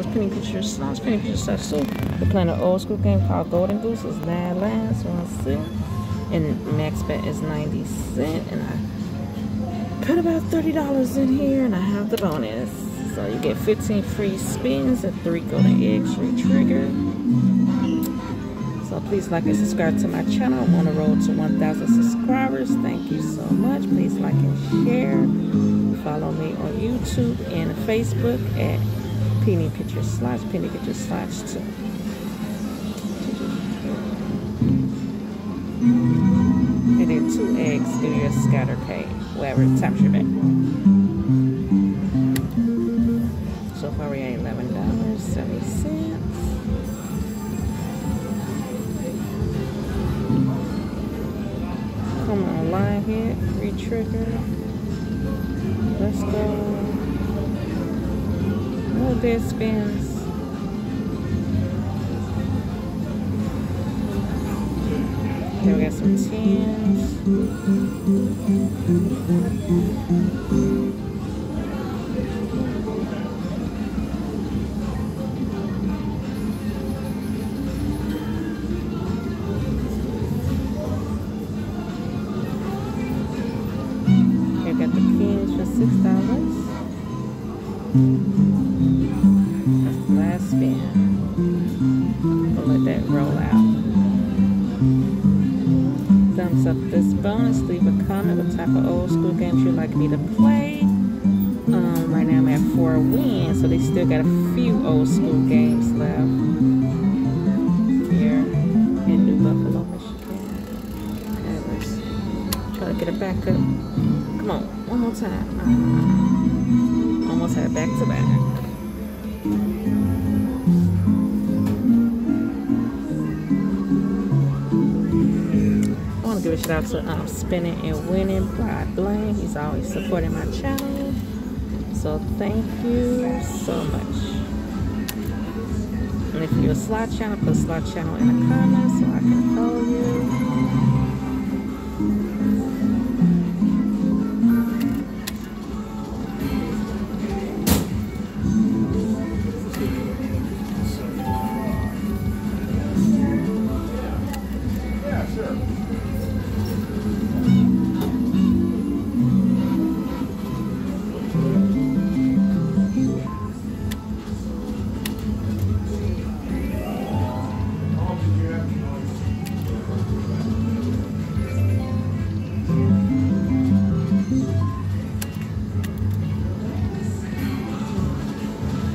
is Penny Pincher Slots, Penny Pincher Slots 2. We're playing an old school game called Golden Goose. It's nine lands, one cent. And max bet is 90 cent. And I put about $30 in here and I have the bonus. So you get 15 free spins and three golden eggs free trigger. So please like and subscribe to my channel. I'm on the road to 1,000 subscribers. Thank you so much. Please like and share. Follow me on YouTube and Facebook at Penny Pincher Slots, Penny Pincher Slots 2. And then two eggs, do your scatter cake, whatever times your bet. So far we at $11.70. Come on, line hit, re-trigger. Let's go. No dead spins. Okay, we got the some tens. six dollars. Up this bonus. Leave a comment what type of old school games you'd like me to play. Um, right now I'm at Four Winds, so they still got a few old school games left. Here in New Buffalo, Michigan. Try to get it back up. Come on. One more time. Almost had it back to back. Shout out to um, Spinning and Winning by Blaine. He's always supporting my channel. So thank you so much. And if you're a slot channel, put slot channel in the comments so I can follow you.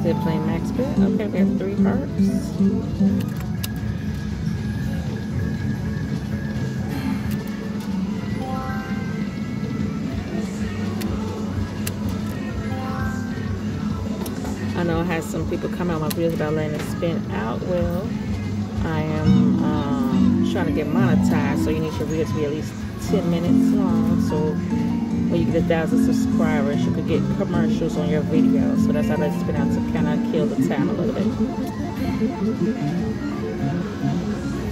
Still playing max bet. Okay, we have three hearts. I know I had some people come out my videos about letting it spin out. Well, I am um, trying to get monetized, so you need your video to be at least 10 minutes long. So when you get a thousand subscribers, you could get commercials on your video. So that's how it spin out to kind of kill the time a little bit.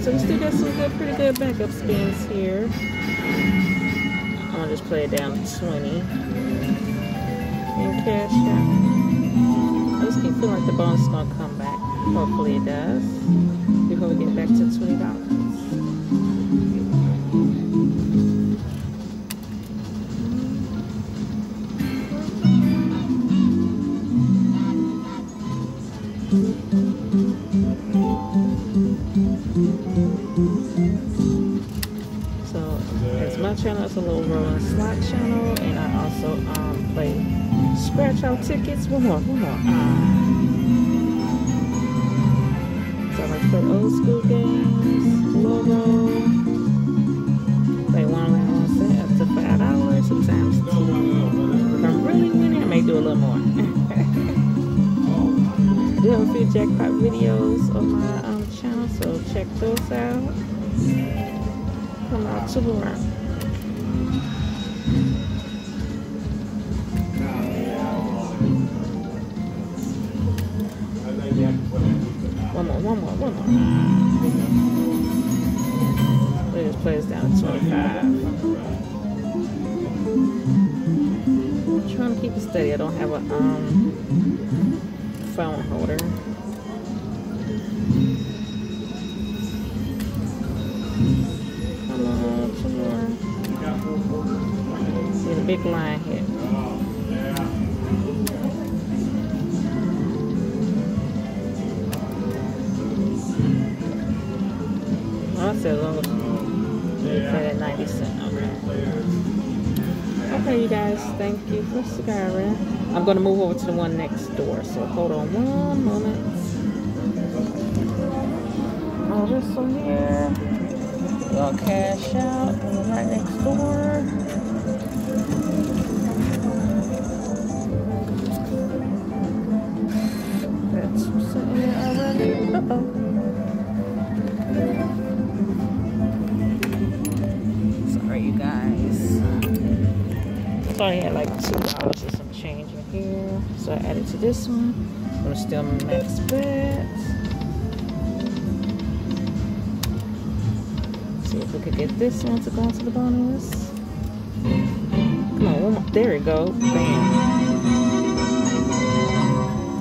So we still got some good, pretty good backup spins here. I'm gonna just play it down to 20 and cash out I just keep feeling like the bonus to come back. Hopefully it does. Before we get back to $20. A little rolling slot channel, and I also um, play scratch out tickets. One more, one more. Ah. So I like play old school games, logo, some more. I a few jackpot videos on my um, channel, so check those out. Come out to learn. One more, one more, one more. Trying to keep it steady. I don't have a um phone holder. Come on, some more. See the big line here. Oh, I said long as you play at 90 cent. Okay. Okay, you guys, thank you for scarring. I'm going to move over to the one next door, so hold on one moment. Oh, this one here. We'll cash out right next door. I had like two dollars or some change in here. So I added to this one. I'm gonna still max bet. See if we could get this one to go into the bonus. Come on, one more. There we go. Bam.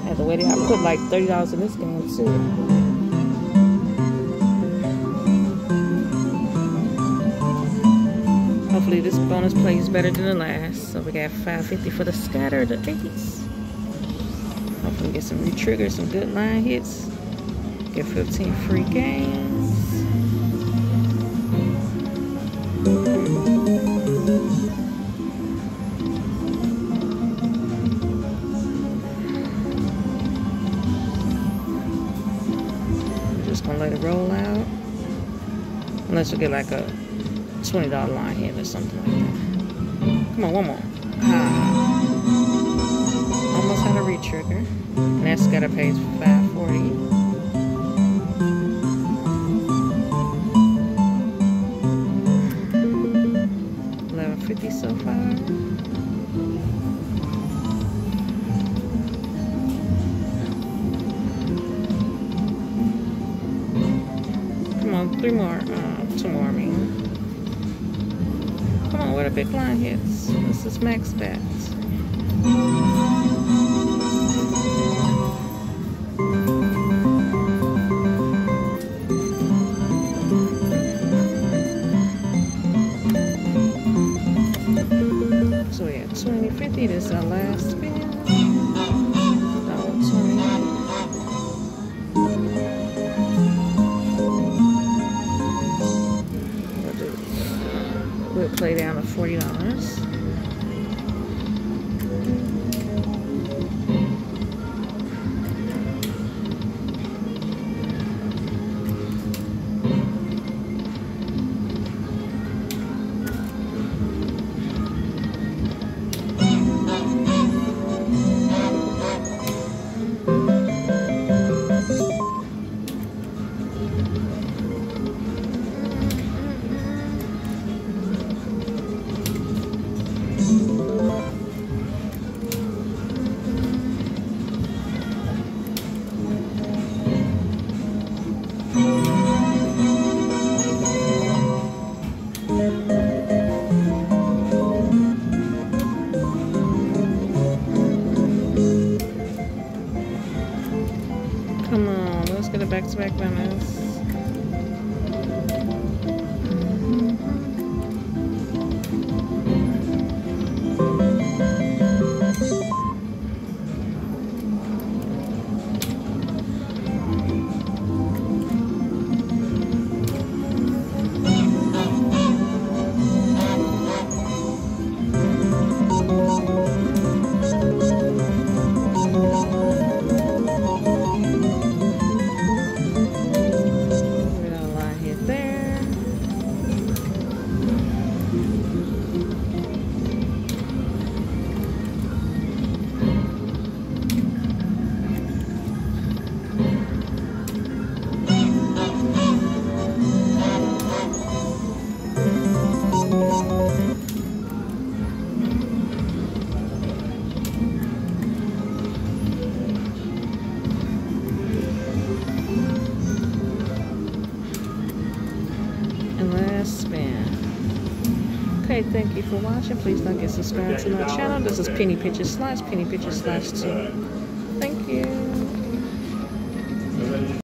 Had to wait it. I put like thirty dollars in this game too. Hopefully this bonus play is better than the last. So we got 550 for the scatter, the ace. Hopefully get some new triggers, some good line hits. Get 15 free games. Just gonna let it roll out. Unless we get like a $20 line hit or something like that. Come on, one more. Ah. Almost had a retrigger. And that's gotta pay 540 Where the big line hits. This is max bets. back-to-back -back winners. Okay, thank you for watching. Please don't get subscribed to my channel. This is Penny Pincher Slash, Penny Pincher Slash 2.